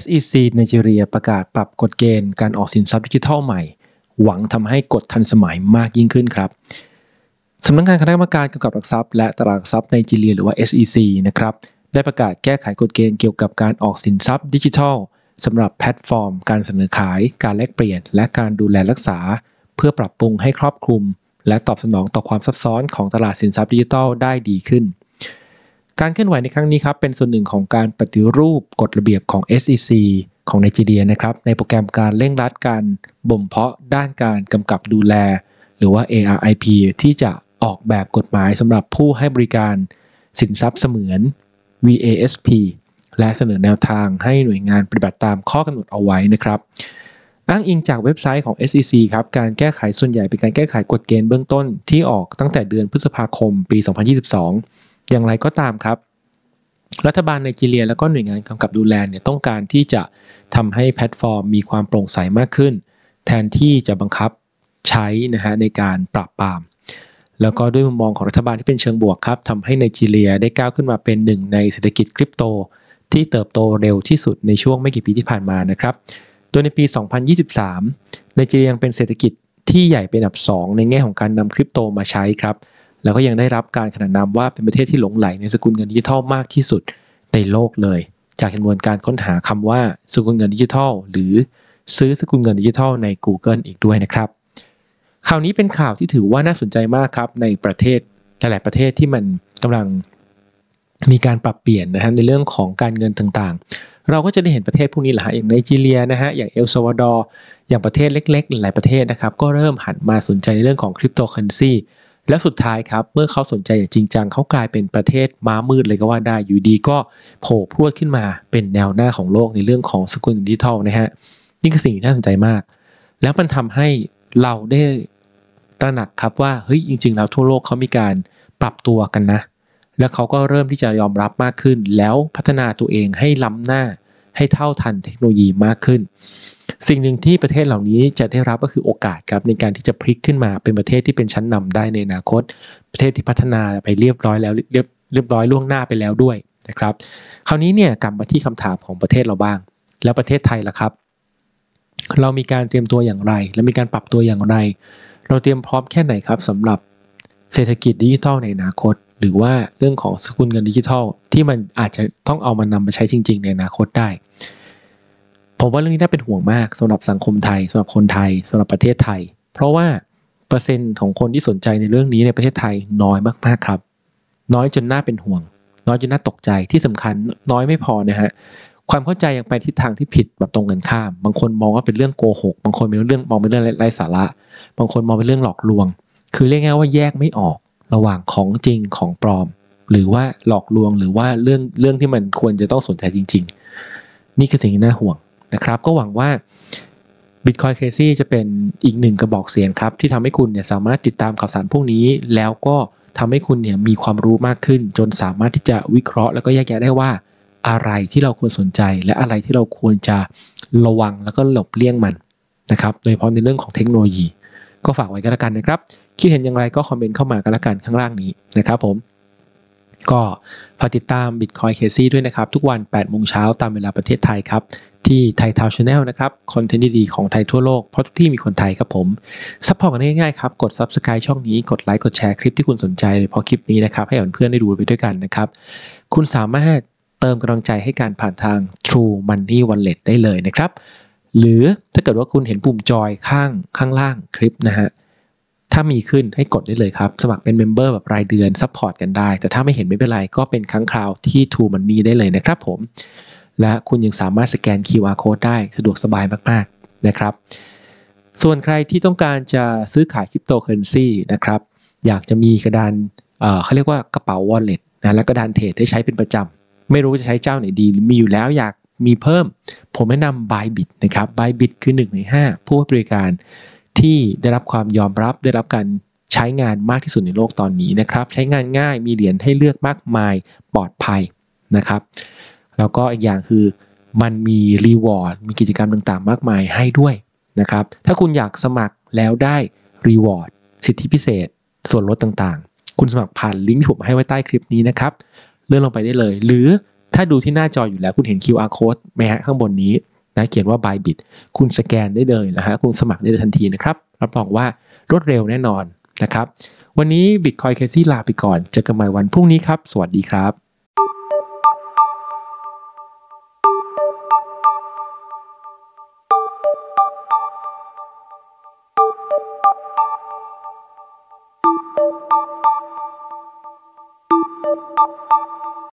SEC ไนจีเรียประกาศปรับกฎเกณฑ์การออกสินทรัพย์ดิจิทัลใหม่ หวังทำให้กฎทันสมัยมากยิ่งขึ้นครับสำนักงานคณะกรรมการกำกับหลักทรัพย์และตลาดหลักทรัพย์ไนจีเรียหรือว่า SEC นะครับได้ประกาศแก้ไขกฎเกณฑ์เกี่ยวกับการออกสินทรัพย์ดิจิทัลสำหรับแพลตฟอร์ม การเสนอขาย การแลกเปลี่ยน และการดูแลรักษา เพื่อปรับปรุงให้ครอบคลุม และตอบสนองต่อความซับซ้อนของตลาดสินทรัพย์ดิจิทัลได้ดีขึ้น การเคลื่อนไหวในครั้งนี้ครับเป็นส่วนหนึ่งของการปฏิรูปกฎระเบียบของ SEC ของไนจีเรียนะครับในโปรแกรมการเร่งรัดการบ่มเพาะด้านการกำกับดูแล หรือว่า ARIP ที่จะออกแบบกฎหมายสำหรับผู้ให้บริการสินทรัพย์เสมือน VASP และเสนอแนวทางให้หน่วยงานปฏิบัติตามข้อกำหนดเอาไว้นะครับ อ้างอิงจากเว็บไซต์ของ SEC ครับการแก้ไขส่วนใหญ่เป็นการแก้ไขกฎเกณฑ์เบื้องต้นที่ออกตั้งแต่เดือนพฤษภาคมปี 2022 อย่างไรก็ตามครับ รัฐบาลไนจีเรีย และก็หน่วยงานกำกับดูแลเนี่ยต้องการที่จะทำให้แพลตฟอร์มมีความโปร่งใสมากขึ้น แทนที่จะบังคับใช้นะฮะในการปราบปราม แล้วก็ด้วยมุมมองของรัฐบาลที่เป็นเชิงบวกครับทำให้ไนจีเรียได้ก้าวขึ้นมาเป็นหนึ่งในเศรษฐกิจคริปโต ที่เติบโตเร็วที่สุดในช่วงไม่กี่ปีที่ผ่านมานะครับโดยในปี 2023 ไนจีเรียยังเป็นเศรษฐกิจที่ใหญ่เป็นอันดับ 2 ในแง่ของการนำคริปโตมาใช้ครับ แล้วก็ยังได้รับการขนานนามว่าเป็นประเทศที่หลงไหลในสกุลเงินดิจิทัลมากที่สุดในโลกเลย จากจำนวนการค้นหาคำว่าสกุลเงินดิจิทัล หรือซื้อสกุลเงินดิจิทัลใน Google อีกด้วยนะครับ ข่าวนี้เป็นข่าวที่ถือว่าน่าสนใจมากครับในประเทศหลาย ๆ ประเทศที่มันกำลังมีการปรับเปลี่ยนนะฮะในเรื่องของการเงินต่างๆ เราก็จะได้เห็นประเทศพวกนี้แหละฮะอย่างไนจีเรียนะฮะ อย่างเอลซาวาดอร์ อย่างประเทศเล็ก ๆ หลายประเทศนะครับ ก็เริ่มหันมาสนใจในเรื่องของคริปโตเคอเรนซี แล้วสุดท้ายครับเมื่อเขาสนใจอย่างจริงจังเขากลายเป็นประเทศม้ามืดเลยก็ว่าได้อยู่ดีก็โผล่พรวดขึ้นมาเป็นแนวหน้าของโลกในเรื่องของสกุลดิจิทัลนะฮะนี่คือสิ่งที่น่าสนใจมาก แล้วมันทำให้เราได้ตระหนักครับว่าเฮ้ยจริง ๆ แล้วทั่วโลกเขามีการปรับตัวกันนะ แล้วเขาก็เริ่มที่จะยอมรับมากขึ้น แล้วพัฒนาตัวเองให้ล้ำหน้า ให้เท่าทันเทคโนโลยีมากขึ้น สิ่งหนึ่งที่ประเทศเหล่านี้จะได้รับก็คือโอกาสครับในการที่จะพลิกขึ้นมาเป็นประเทศที่เป็นชั้นนำได้ในอนาคต ประเทศที่พัฒนาไปเรียบร้อยแล้วเรียบเรียบร้อยล่วงหน้าไปแล้วด้วยนะครับคราวนี้เนี่ยกลับมาที่คำถามของประเทศเราบ้าง แล้วประเทศไทยล่ะครับ เรามีการเตรียมตัวอย่างไร และมีการปรับตัวอย่างไร เราเตรียมพร้อมแค่ไหนครับสำหรับเศรษฐกิจดิจิทัลในอนาคต หรือว่าเรื่องของสกุลเงินดิจิทัล ที่มันอาจจะต้องเอามานำมาใช้จริง ๆ ในอนาคตได้ผมว่าเรื่องนี้น่าเป็นห่วงมากสำหรับสังคมไทยสำหรับคนไทยสำหรับประเทศไทย เพราะว่าเปอร์เซ็นต์ของคนที่สนใจในเรื่องนี้ในประเทศไทยน้อยมากๆครับ น้อยจนน่าเป็นห่วง น้อยจนน่าตกใจที่สำคัญน้อยไม่พอนะฮะความเข้าใจยังไปทิศทางที่ผิดแบบตรงกันข้าม บางคนมองว่าเป็นเรื่องโกหก บางคนเป็นเรื่องมองเป็นเรื่องไร้สาระ บางคนมองเป็นเรื่องหลอกลวง คือเรียกง่ายว่าแยกไม่ออก ระหว่างของจริงของปลอม หรือว่าหลอกลวงหรือว่าเรื่องเรื่องที่มันควรจะต้องสนใจจริง ๆ นี่คือสิ่งที่น่าห่วงนะครับ ก็หวังว่า Bitcoin Crazy จะเป็นอีกหนึ่งกระบอกเสียงครับ ที่ทำให้คุณเนี่ยสามารถติดตามข่าวสารพวกนี้ แล้วก็ทำให้คุณเนี่ยมีความรู้มากขึ้น จนสามารถที่จะวิเคราะห์ แล้วก็แยกแยะได้ว่าอะไรที่เราควรสนใจ และอะไรที่เราควรจะระวังแล้วก็หลบเลี่ยงมันนะครับ โดยเฉพาะในเรื่องของเทคโนโลยี ก็ฝากไว้กันแล้วกันนะครับ คิดเห็นอย่างไรก็คอมเมนต์เข้ามากันละกันข้างล่างนี้นะครับผม ก็ฝากติดตาม Bitcoin c a s e ด้วยนะครับ ทุกวัน8โมงเช้าตามเวลาประเทศไทยครับ ที่ Thai Town Channel นะครับ content ดีๆของไทยทั่วโลก เพราะทุกที่มีคนไทยครับผม support กันง่ายๆครับ กด subscribe ช่องนี้กดไลค์กดแชร์คลิปที่คุณสนใจเลยเพราะคลิปนี้นะครับให้เพื่อนๆได้ดูไปด้วยกันนะครับคุณสามารถเติมกำลังใจให้กันผ่านทาง True Money Wallet ได้เลยนะครับ หรือถ้าเกิดว่าคุณเห็นปุ่มจอยข้างข้างล่างคลิปนะฮะถ้ามีขึ้นให้กดได้เลยครับ สมัครเป็น member แบบรายเดือน support กันได้ แต่ถ้าไม่เห็นไม่เป็นไร ก็เป็นครั้งคราวที่ True Money ได้เลยนะครับผม และคุณยังสามารถสแกน QR Code ได้สะดวกสบายมากๆนะครับ ส่วนใครที่ต้องการจะซื้อขายคริปโตเคอร์เรนซีนะครับ อยากจะมีกระดานเขาเรียกว่ากระเป๋า wallet นะและกระดานเทรดได้ใช้เป็นประจำไม่รู้จะใช้เจ้าไหนดี มีอยู่แล้วอยาก มีเพิ่ม ผมแนะนำ Bybit นะครับ Bybit คือ 1 ใน 5 ผู้ให้บริการที่ได้รับความยอมรับได้รับการใช้งานมากที่สุดในโลกตอนนี้นะครับ ใช้งานง่ายมีเหรียญให้เลือกมากมายปลอดภัยนะครับ แล้วก็อีกอย่างคือมันมี reward มีกิจกรรมต่างๆ มากมายให้ด้วยนะครับ ถ้าคุณอยากสมัครแล้วได้รีวอร์ดสิทธิพิเศษ ส่วนลดต่างๆ คุณสมัครผ่านลิงก์ที่ผมให้ไว้ใต้คลิปนี้นะครับ เลื่อนลงไปได้เลย หรือ ถ้าดูที่หน้าจออยู่แล้วคุณเห็น QR code ไหมฮะข้างบนนี้นะเขียนว่า Bybit คุณสแกนได้เลยนะฮะคุณสมัครได้เลยทันทีนะครับรับรองว่ารวดเร็วแน่นอนนะครับ วันนี้ Bitcoin Casey ลาไปก่อนเจอกันใหม่วันพรุ่งนี้ครับ สวัสดีครับ